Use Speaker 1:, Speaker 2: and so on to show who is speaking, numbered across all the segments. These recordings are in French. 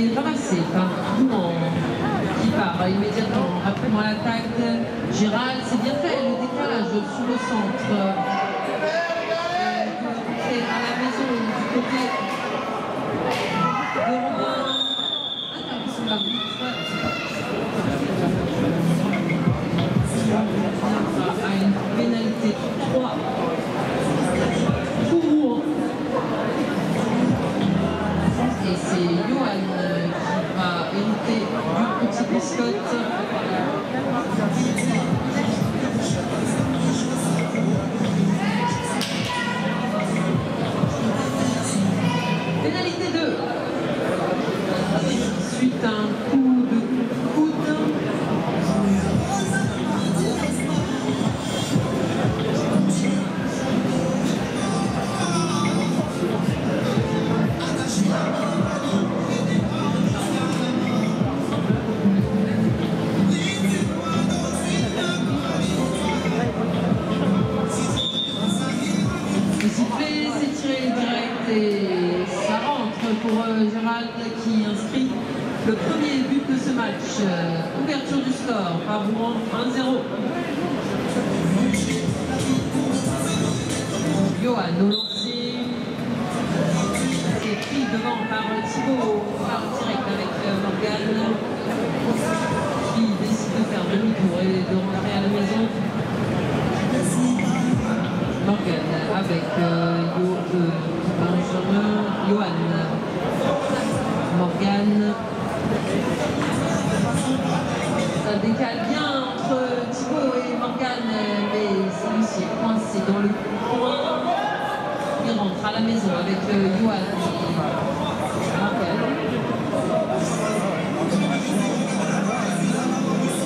Speaker 1: est ramassé par Rouen qui part immédiatement. Rapidement l'attaque. Gérald, c'est bien fait, le décalage sous le centre. À la maison du côté de Romain. Intervention de l'arbitre. À une pénalité 3 pour. Et c'est Johan しこっち。Avec euh, Johan.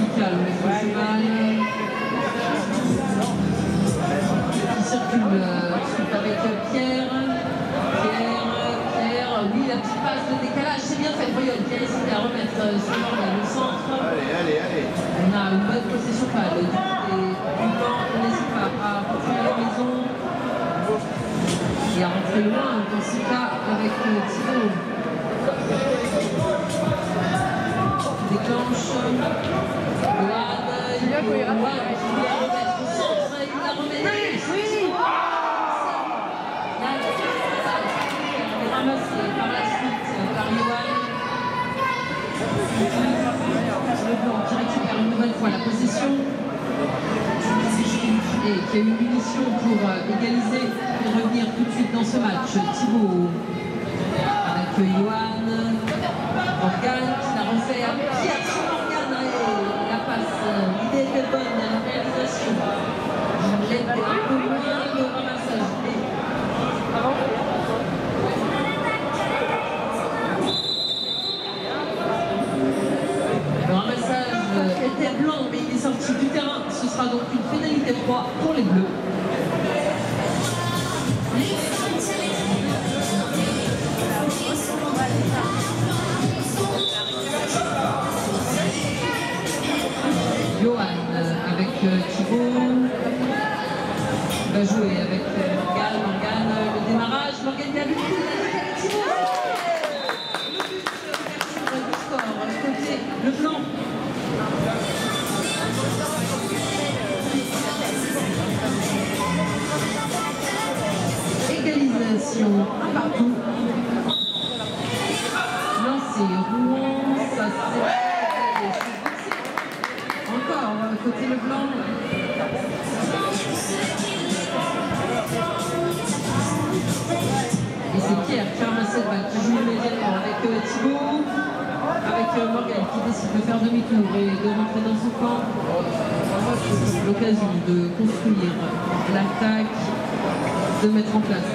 Speaker 1: Il calme circule euh, avec Pierre. Pierre, Pierre, oui, la petite passe de décalage, c'est bien fait. Voyons, Pierre hésite à remettre euh, sur loin dans ce cas avec euh, Thibaut. Déclenche. Il remettre au centre. Il la remet ramassée par la suite par Johan. Le blanc qui récupère une nouvelle fois la possession qui a une munition pour euh, égaliser et revenir tout de suite dans ce match. Thibaut avec Johan, Morgan qui l'a refait Pierre sur Morgan et la passe. L'idée était bonne, la réalisation. Est un peu moins le ramassage. Le ramassage était blanc, mais il est sorti du terrain. Ce sera donc une pénalité 3 pour les Bleus.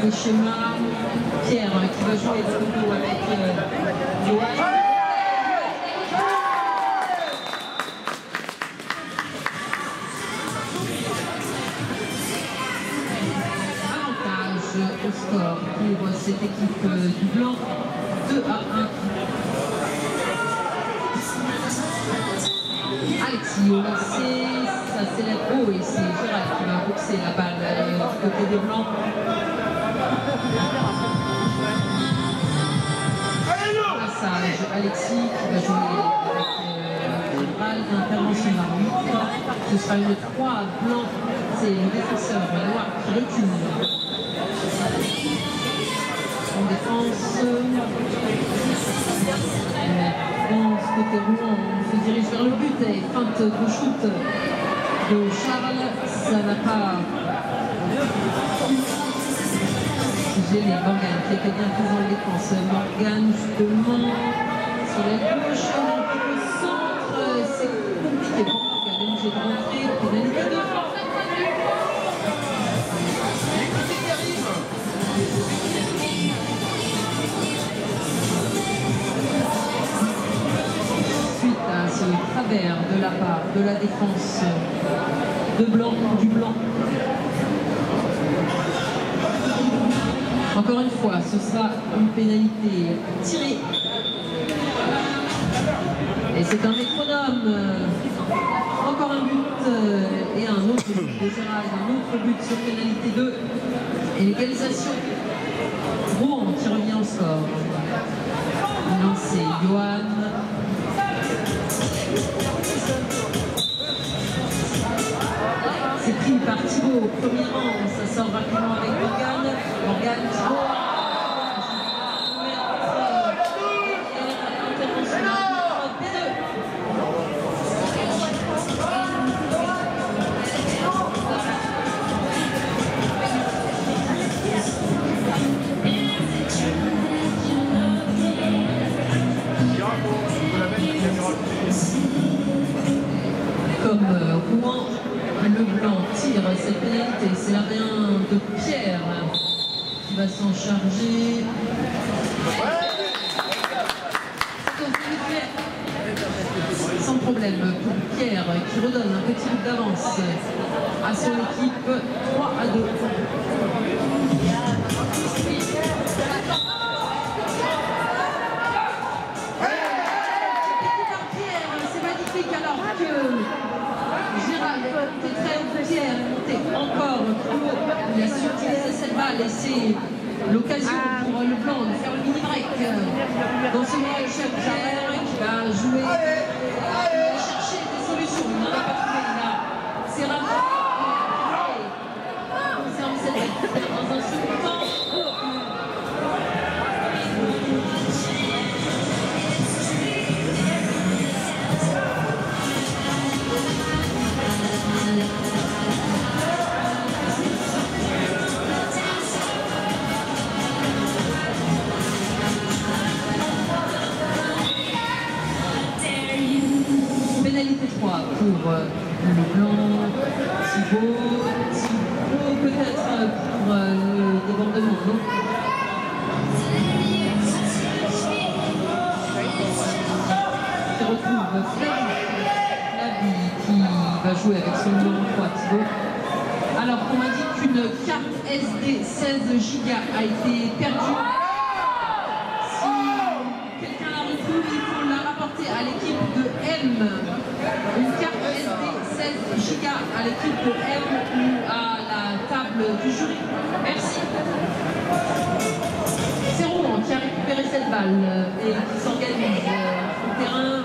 Speaker 1: Les schémas. Pierre qui va jouer nouveau avec euh, Johan. Au score pour cette équipe euh, du blanc 2 à 1. Alexis au lancer, ça s'élève haut et c'est Gérald qui va boxer la balle euh, du côté des blancs. Alexis qui va jouer avec euh, balle d'intervention d'arbitre. Ce sera une 3 blanc. C'est le défenseur noir qui recule. En défense. Ce côté Rouen, on se dirige vers le but et feinte de shoot de Charles. Ça n'a pas gêné Morgan qui était bien en défense. Morgan justement sur la gauche, au centre, c'est compliqué pour Morgan. Il est obligé de rentrer, pénalité de Suite à ce travers de la part de la défense de blanc, du blanc. Encore une fois, ce sera une pénalité tirée. Et c'est un métronome. Encore un but euh, et un autre but de un autre but sur pénalité 2. Et l'égalisation. Rouen qui revient au score. Lancé Johan. Pris par Thibaut au premier rang, ça sort rapidement avec Morgane. Morgane, Thibaut. Intervention d'arbitre, P2. Comme euh, Rouen, le blanc cette pénalité. C'est la rien de Pierre qui va s'en charger. Sans problème pour Pierre qui redonne un petit bout d'avance à son équipe 3 à 2. C'est l'occasion pour le blanc de faire le mini-break dans ce match. Pierre qui va jouer, va chercher des solutions. Il n'en a pas trouvé. Il a c'est rapide. On m'a dit qu'une carte SD 16 Go a été perdue. Si quelqu'un la retrouve, il faut la rapporter à l'équipe de M. Une carte SD 16 Go à l'équipe de M ou à la table du jury. Merci. C'est Rouen qui a récupéré cette balle et qui s'organise euh, sur le terrain.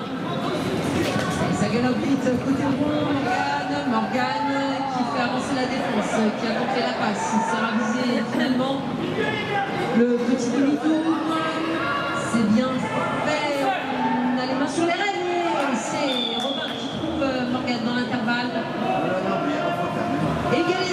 Speaker 1: Et ça galope vite côté Rouen, Morgane, Morgane fait avancer la défense, qui a tenté la passe. Il s'est ravisé finalement le petit demi-tour. C'est bien fait. On a les mains sur les rênes. C'est Robin qui trouve euh, Morgane dans l'intervalle. Égalisation,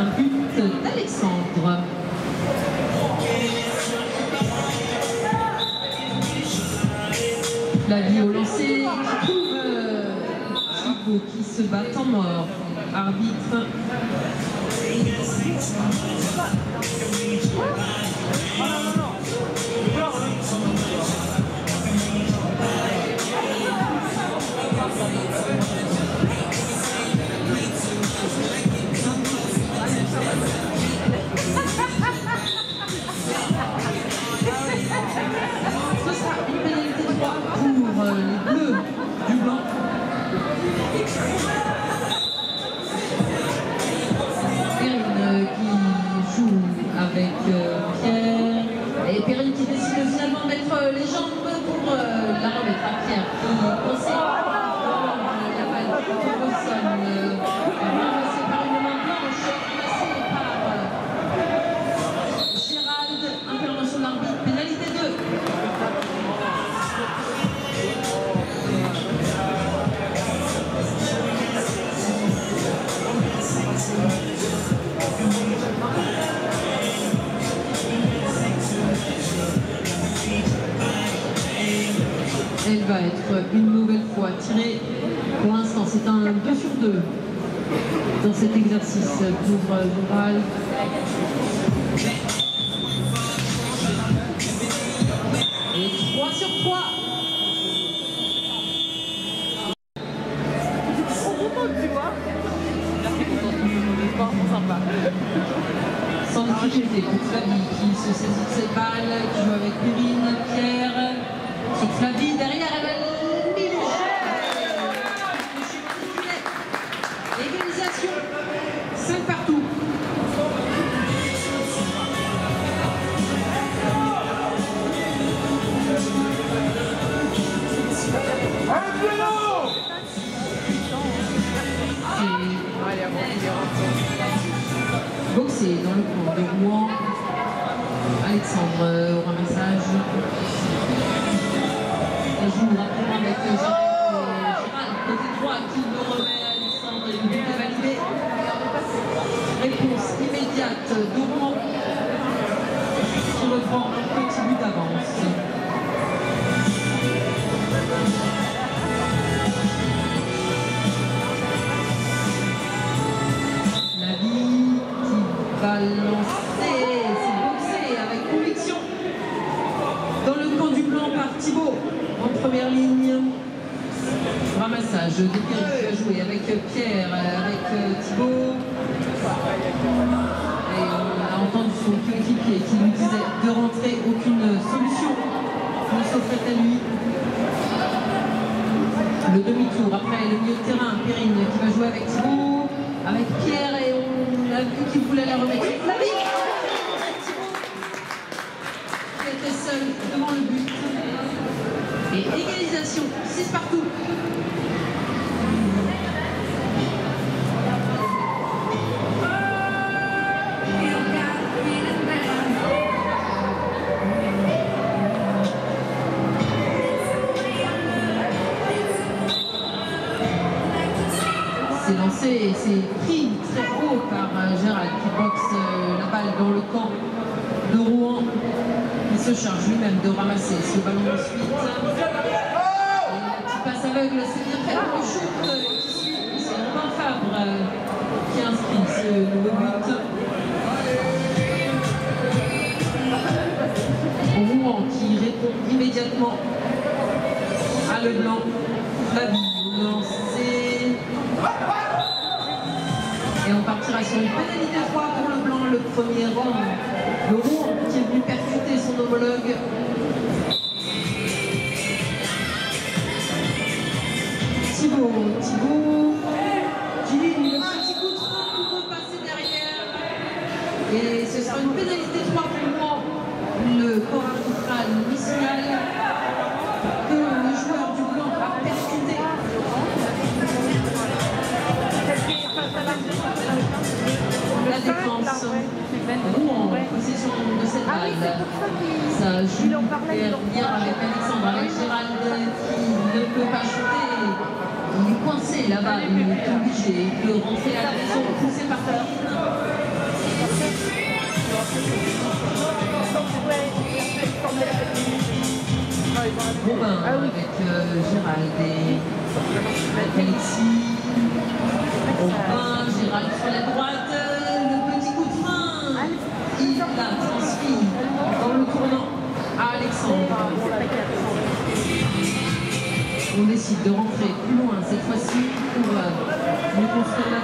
Speaker 1: un but d'Alexandre. La vie au lancer qui trouve euh, Thibaut qui se bat en mort. Arbitre Hollywood faut pour l'instant, c'est un 2 sur 2 dans cet exercice. Pour euh, Dural. Et 3 sur 3 et donc de Rouen. Alexandre, aura un message. Avec euh, Gérald, côté droit qui le remet à Alexandre et validé. Réponse immédiate de Sur le banc. aucune solution ne s'offrait à lui. Le demi-tour, après le milieu de terrain, Perrine qui va jouer avec Thibault, avec Pierre, et on a vu qu'il voulait la remettre. C'est pris très haut par euh, Gérald qui boxe euh, la balle dans le camp de Rouen. Il se charge lui-même de ramasser ce ballon ensuite. Petit passe aveugle, c'est bien fait pour le shoot suit. C'est Robin Fabre euh, qui inscrit ce nouveau but. Rouen qui répond immédiatement à Leblanc. Flavie lancé. Et on partira sur une pénalité 3 pour le blanc, le premier rang. Le Rouen qui est venu percuter son homologue. Thibaut, Thibaut, qui ligne le petit coup frein pour repasser derrière. Et ce sera une pénalité 3 pour moi. Le corps arbitral nous défense. Rouen en possession de cette balle. Ça joue avec Alexandre, qui ne peut pas shooter. Il est coincé là-bas, il est obligé de rentrer à la maison, poussé par Karine. Robin avec euh, Gérald et Alexis. Robin, Gérald sur la droite, de rentrer plus loin cette fois-ci pour euh, nous construire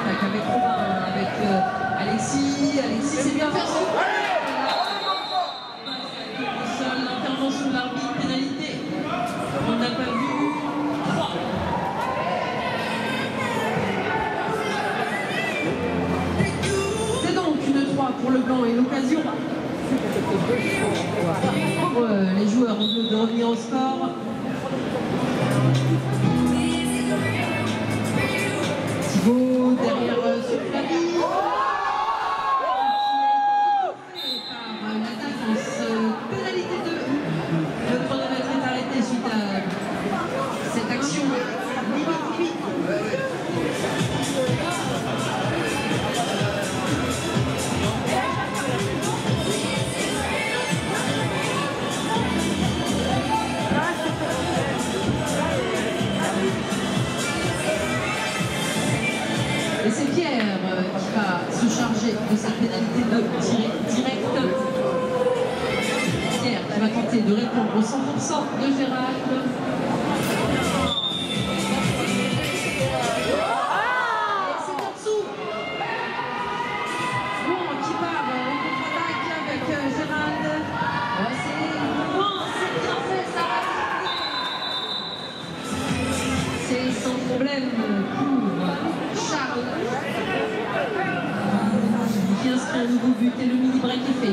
Speaker 1: pour Charles. Qui inscrit un nouveau but et le mini break est fait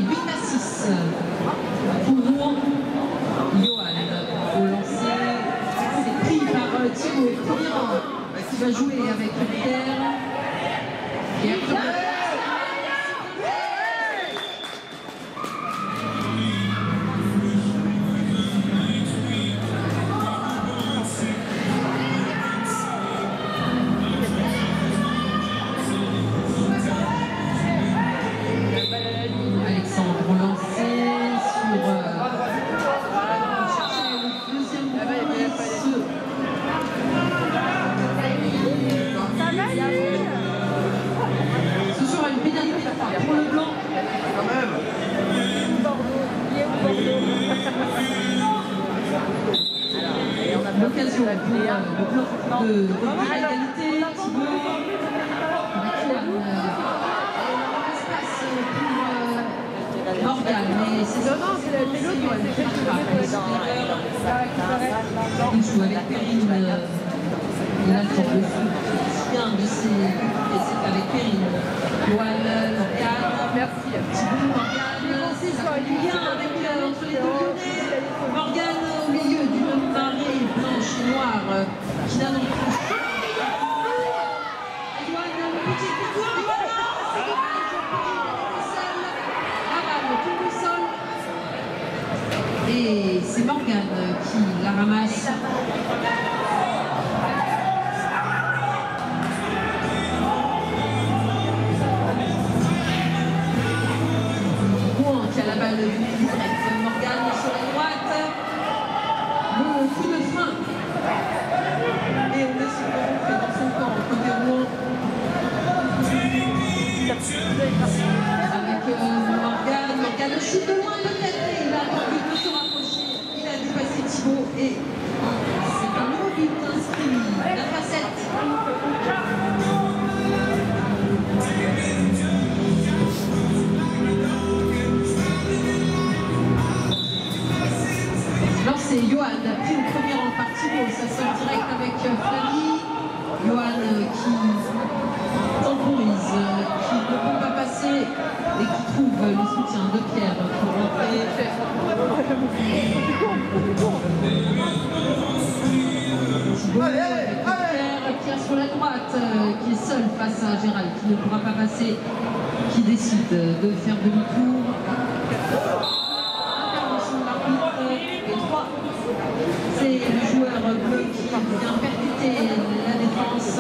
Speaker 1: la défense.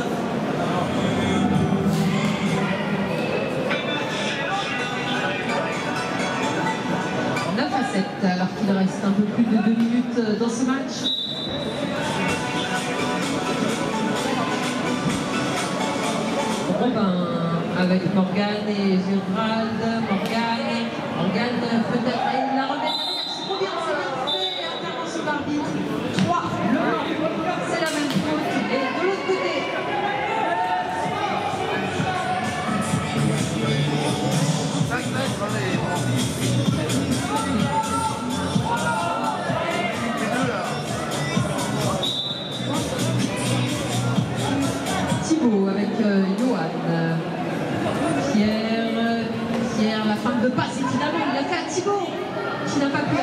Speaker 1: à 7 alors qu'il reste un peu plus de 2 minutes euh, dans ce match. Avec Morgane et Gérald, Morgane, Morgane peut-être Thibault avec euh, Johan. Euh, Pierre, euh, Pierre, la femme de passe, et finalement il l'a fait à Thibault, qui n'a pas pu